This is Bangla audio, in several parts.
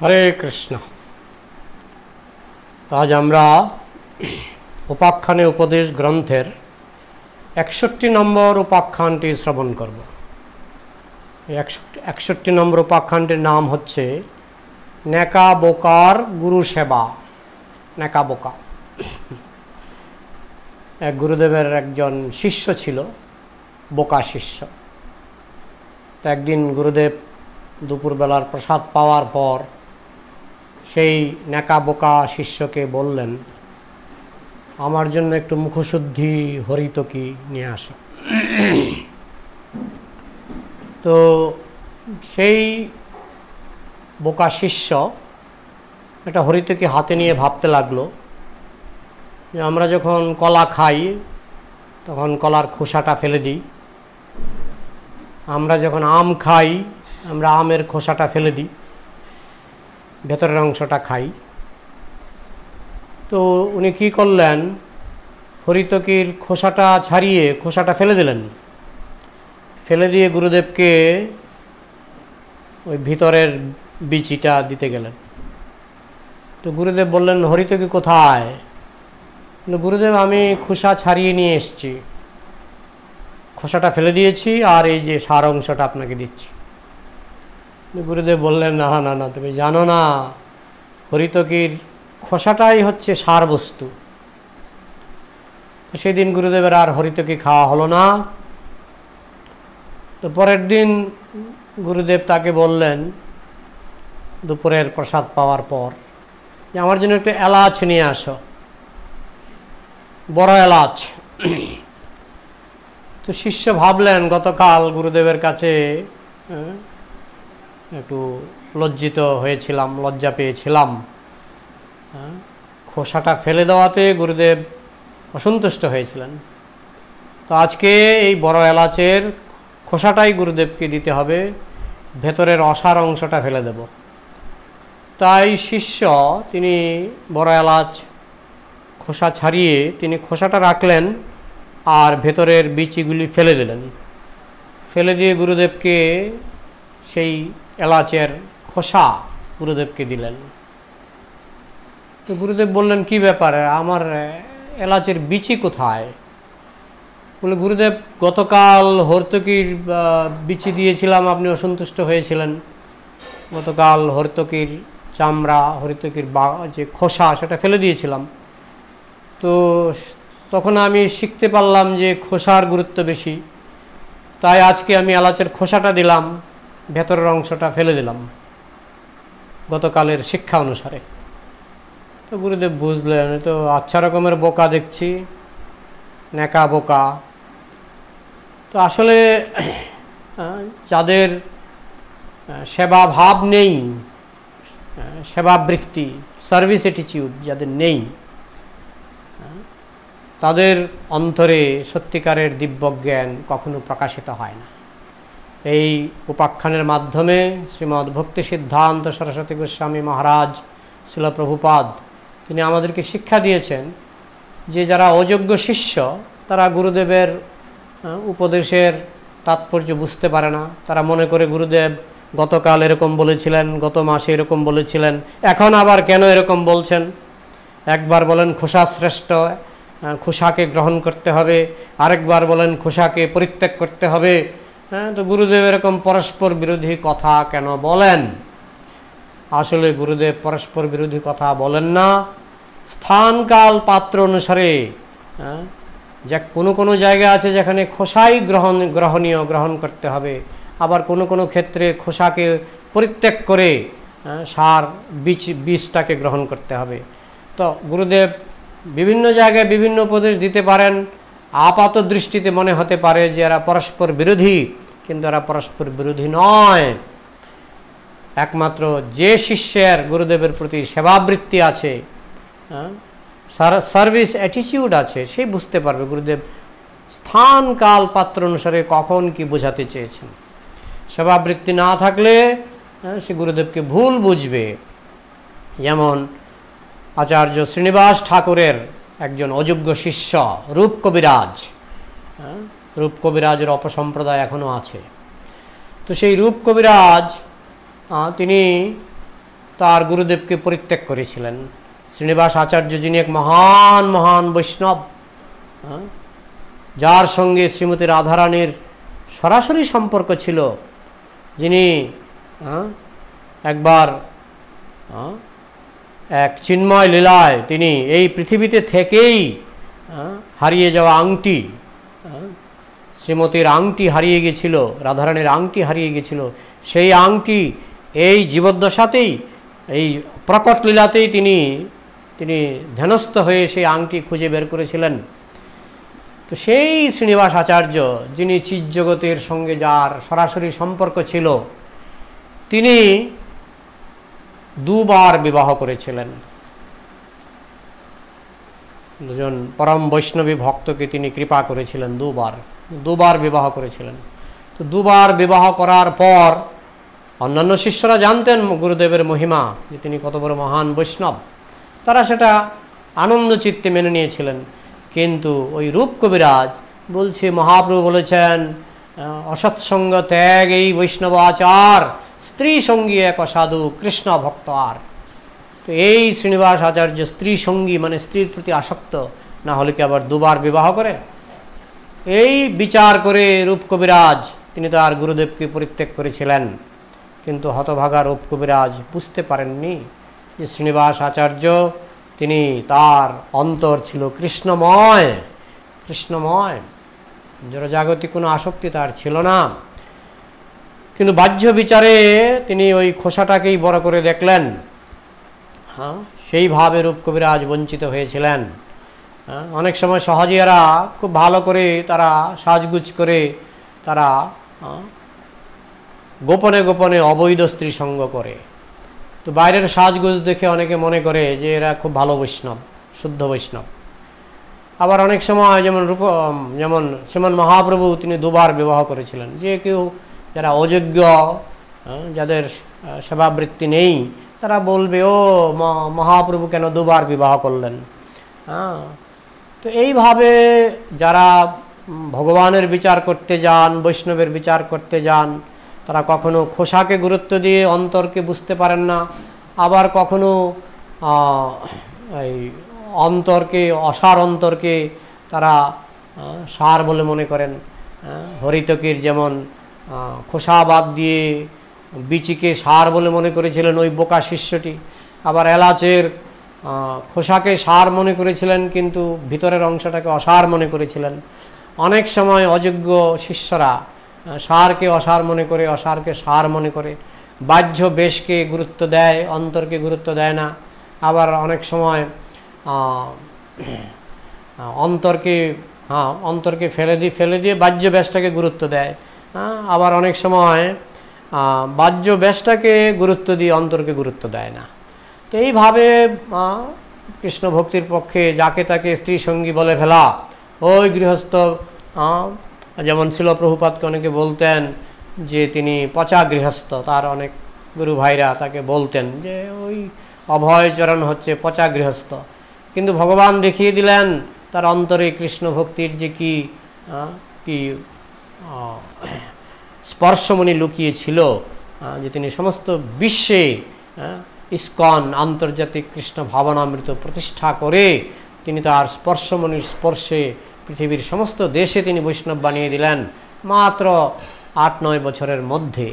হরে কৃষ্ণ। আজ আমরা উপাখ্যানে উপদেশ গ্রন্থের একষট্টি নম্বর উপাখ্যানটি শ্রবণ করব। একষট্টি নম্বর উপাখ্যানটির নাম হচ্ছে নেকা বোকার গুরু সেবা। নেকা বোকা। এক গুরুদেবের একজন শিষ্য ছিল, বোকা শিষ্য। তো একদিন গুরুদেব দুপুরবেলার প্রসাদ পাওয়ার পর সেই ন্যাকা বোকা শিষ্যকে বললেন, আমার জন্য একটু মুখশুদ্ধি হরিতকি নিয়ে আসো। তো সেই বোকা শিষ্য একটা হরিতকি হাতে নিয়ে ভাবতে লাগল যে আমরা যখন কলা খাই, তখন কলার খোসাটা ফেলে দিই। আমরা যখন আম খাই, আমরা আমের খোসাটা ফেলে দিই। ভেতরের অংশটা খাই। তো উনি কি করলেন? হরিতকির খোসাটা ছাড়িয়ে খোসাটা ফেলে দিলেন। ফেলে দিয়ে গুরুদেবকে ওই ভিতরের বিচিটা দিতে গেলেন। তো গুরুদেব বললেন, হরিতকি কোথায়? গুরুদেব, আমি খোসা ছাড়িয়ে নিয়ে এসছি। খোসাটা ফেলে দিয়েছি আর এই যে সার অংশটা আপনাকে দিচ্ছি। গুরুদেব বললেন, না না না, তুমি জানো না, হরিতকির খোসাটাই হচ্ছে সার বস্তু। সেদিন গুরুদেবের আর হরিতকি খাওয়া হলো না। তো পরের দিন গুরুদেব তাকে বললেন, দুপুরের প্রসাদ পাওয়ার পর, যে আমার জন্য একটু এলাচ নিয়ে আসো। বড় এলাচ। তো শিষ্য ভাবলেন, গতকাল গুরুদেবের কাছে একটু লজ্জিত হয়েছিলাম লজ্জা পেয়েছিলাম। হ্যাঁ, খোসাটা ফেলে দেওয়াতে গুরুদেব অসন্তুষ্ট হয়েছিলেন। তো আজকে এই বড় এলাচের খোসাটাই গুরুদেবকে দিতে হবে ভেতরের অসার অংশটা ফেলে দেব। তাই শিষ্য তিনি বড় এলাচ খোসা ছাড়িয়ে তিনি খোসাটা রাখলেন আর ভেতরের বিচিগুলি ফেলে দিলেন। ফেলে দিয়ে গুরুদেবকে সেই এলাচের খোসা গুরুদেবকে দিলেন। তো গুরুদেব বললেন, কি ব্যাপারে? আমার এলাচের বিচি কোথায়? বলে, গুরুদেব, গতকাল হর্তকির বিচি দিয়েছিলাম, আপনি অসন্তুষ্ট হয়েছিলেন। গতকাল হর্তকির চামড়া, হরিতকির বা, যে খোসা, সেটা ফেলে দিয়েছিলাম। তো তখন আমি শিখতে পারলাম যে খোসার গুরুত্ব বেশি। তাই আজকে আমি এলাচের খোসাটা দিলাম। ভেতরের অংশটা ফেলে দিলাম গতকালের শিক্ষা অনুসারে। তো গুরুদেব বুঝলেন, তো আচ্ছা রকমের বোকা দেখছি, ন্যাকা বোকা। তো আসলে, যাদের, সেবা ভাব নেই সেবাবৃত্তি সার্ভিস অ্যাটিটিউড যাদের নেই, তাদের অন্তরে সত্যিকারের দিব্যজ্ঞান কখনো প্রকাশিত হয় না। এই উপাখ্যানের মাধ্যমে শ্রীমদ্ ভক্তি সিদ্ধান্ত সরস্বতী গোস্বামী মহারাজ শিল প্রভুপাদ তিনি আমাদেরকে শিক্ষা দিয়েছেন যে যারা অযোগ্য শিষ্য, তারা গুরুদেবের উপদেশের তাৎপর্য বুঝতে পারে না। তারা মনে করে গুরুদেব গতকাল এরকম বলেছিলেন, গত মাসে এরকম বলেছিলেন, এখন আবার কেন এরকম বলছেন? একবার বলেন খোসা শ্রেষ্ঠ খোসাকে গ্রহণ করতে হবে। আরেকবার বলেন খোসাকে পরিত্যাগ করতে হবে। হ্যাঁ তো গুরুদেব এরকম পরস্পর বিরোধী কথা কেন বলেন? আসলে গুরুদেব পরস্পর বিরোধী কথা বলেন না। স্থান কাল পাত্র অনুসারে হ্যাঁ, কোনো কোনো জায়গা আছে যেখানে খোসাই গ্রহণ গ্রহণীয় গ্রহণ করতে হবে। আবার কোনো কোনো ক্ষেত্রে খোসাকে পরিত্যাগ করে হ্যাঁ, সার বীজ বীজটাকে গ্রহণ করতে হবে। তো গুরুদেব বিভিন্ন জায়গায় বিভিন্ন উপদেশ দিতে পারেন। আপাত দৃষ্টিতে মনে হতে পারে যে এরা পরস্পর বিরোধী কিন্তু এরা পরস্পর বিরোধী নয়। একমাত্র যে শিষ্যের গুরুদেবের প্রতি সেবাবৃত্তি আছে হ্যাঁ, সার- সার্ভিস অ্যাটিটিউড আছে সে বুঝতে পারবে গুরুদেব স্থান কাল পাত্র অনুসারে কখন কি বোঝাতে চেয়েছেন। সেবাবৃত্তি না থাকলে হ্যাঁ, সে গুরুদেবকে ভুল বুঝবে। যেমন আচার্য শ্রীনিবাস ঠাকুরের একজন অযোগ্য শিষ্য রূপ কবিরাজ। হ্যাঁ, রূপ কবিরাজের অপসম্প্রদায় এখনও আছে। তো সেই রূপ কবিরাজ তিনি তার গুরুদেবকে পরিত্যাগ করেছিলেন। শ্রীনিবাস আচার্য যিনি এক মহান মহান বৈষ্ণব যার সঙ্গে শ্রীমতী রাধারানীর সরাসরি সম্পর্ক ছিল যিনি একবার এক চিন্ময় লীলায় তিনি এই পৃথিবীতে থেকেই হারিয়ে যাওয়া আংটি শ্রীমতীর আংটি হারিয়ে গেছিল, রাধারানীর আংটি হারিয়ে গেছিল। সেই আংটি এই জীবদ্দশাতেই, এই প্রকট লীলাতেই তিনি তিনি ধ্যানস্থ হয়ে সেই আংটি খুঁজে বের করেছিলেন। তো সেই শ্রীনিবাস আচার্য, যিনি চিৎজগতের সঙ্গে যার সরাসরি সম্পর্ক ছিল, তিনি দুবার বিবাহ করেছিলেন। দুজন পরম বৈষ্ণবী ভক্তকে তিনি কৃপা করেছিলেন দুবার। দুবার বিবাহ করেছিলেন। তো দুবার বিবাহ করার পর অন্যান্য শিষ্যরা জানতেন গুরুদেবের মহিমা, যে তিনি কত বড় মহান বৈষ্ণব। তারা সেটা আনন্দ চিত্তে মেনে নিয়েছিলেন। কিন্তু ওই রূপ কবিরাজ বলছে, মহাপ্রভু বলেছেন, অসৎসঙ্গ ত্যাগ এই বৈষ্ণব আচার স্ত্রী সঙ্গী এক অসাধু কৃষ্ণ ভক্ত আর। তো এই শ্রীনিবাস আচার্য স্ত্রী সঙ্গী মানে স্ত্রীর প্রতি আসক্ত, না হলে কি আবার দুবার বিবাহ করে? এই বিচার করে রূপ কবিরাজ, তিনি তার গুরুদেবকে পরিত্যাগ করেছিলেন। কিন্তু হতভাগা রূপ কবিরাজ বুঝতে পারেননি যে শ্রীনিবাস আচার্য, তিনি তার অন্তর ছিল কৃষ্ণময় কৃষ্ণময়। জড়জাগতিক কোনো আসক্তি তার ছিল না। কিন্তু বাহ্য বিচারে তিনি ওই খোসাটাকেই বড় করে দেখলেন। হ্যাঁ। সেইভাবে রূপ কবিরাজ বঞ্চিত হয়েছিলেন। হ্যাঁ, অনেক সময় সহজিয়ারা খুব ভালো করে তারা সাজগুজ করে তারা গোপনে গোপনে অবৈধ স্ত্রী সঙ্গ করে। তো বাইরের সাজগুজ দেখে অনেকে মনে করে যে এরা খুব ভালো বৈষ্ণব শুদ্ধ বৈষ্ণব। আবার অনেক সময় যেমন রূপ যেমন শ্রীমন মহাপ্রভু তিনি দুবার বিবাহ করেছিলেন। যে কেউ যারা অযোগ্য যাদের সেবাবৃত্তি নেই, তারা বলবে, ও মহাপ্রভু কেন দুবার বিবাহ করলেন? হ্যাঁ তো এইভাবে যারা ভগবানের বিচার করতে যান, বৈষ্ণবের বিচার করতে যান, তারা কখনো খোসাকে গুরুত্ব দিয়ে অন্তরকে বুঝতে পারেন না, আবার কখনো এই অন্তরকে, অসার অন্তরকে তারা সার বলে মনে করেন হরিতকীর যেমন খোসা বাদ দিয়ে বিচিকে সার বলে মনে করেছিলেন ওই বোকা শিষ্যটি। আবার এলাচের খোসাকে সার মনে করেছিলেন কিন্তু ভিতরের অংশটাকে অসার মনে করেছিলেন। অনেক সময় অযোগ্য শিষ্যরা সারকে অসার মনে করে, অসারকে সার মনে করে। বাহ্য বেশকে গুরুত্ব দেয়, অন্তরকে গুরুত্ব দেয় না। আবার অনেক সময় অন্তরকে হ্যাঁ অন্তরকে ফেলে দিয়ে ফেলে দিয়ে বাহ্য ব্যাসটাকে গুরুত্ব দেয়। আবার অনেক সময় বাহ্য ব্যাসটাকে গুরুত্ব দিয়ে অন্তরকে গুরুত্ব দেয় না। তো এইভাবে কৃষ্ণ ভক্তির পক্ষে যাকে তাকে স্ত্রী সঙ্গী বলে ফেলা, ওই গৃহস্থ যেমন ছিল প্রভুপাতকে অনেকে বলতেন যে তিনি পচা গৃহস্থ, তার অনেক গুরু ভাইরা তাকে বলতেন যে ওই অভয়চরণ হচ্ছে পচা গৃহস্থ। কিন্তু ভগবান দেখিয়ে দিলেন, তার অন্তরে কৃষ্ণ ভক্তির যে কি কি স্পর্শমণি লুকিয়ে ছিল যে তিনি সমস্ত বিশ্বে ইস্কন আন্তর্জাতিক কৃষ্ণ ভাবনামৃত প্রতিষ্ঠা করে তিনি তার স্পর্শমণির স্পর্শে পৃথিবীর সমস্ত দেশে তিনি বৈষ্ণব বানিয়ে দিলেন, মাত্র আট নয় বছরের মধ্যে।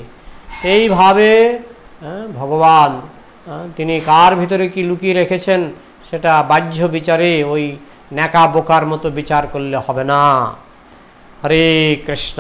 এইভাবে ভগবান তিনি কার ভিতরে কি লুকিয়ে রেখেছেন সেটা বাহ্য বিচারে ওই ন্যাকা বোকার মতো বিচার করলে হবে না। হরে কৃষ্ণ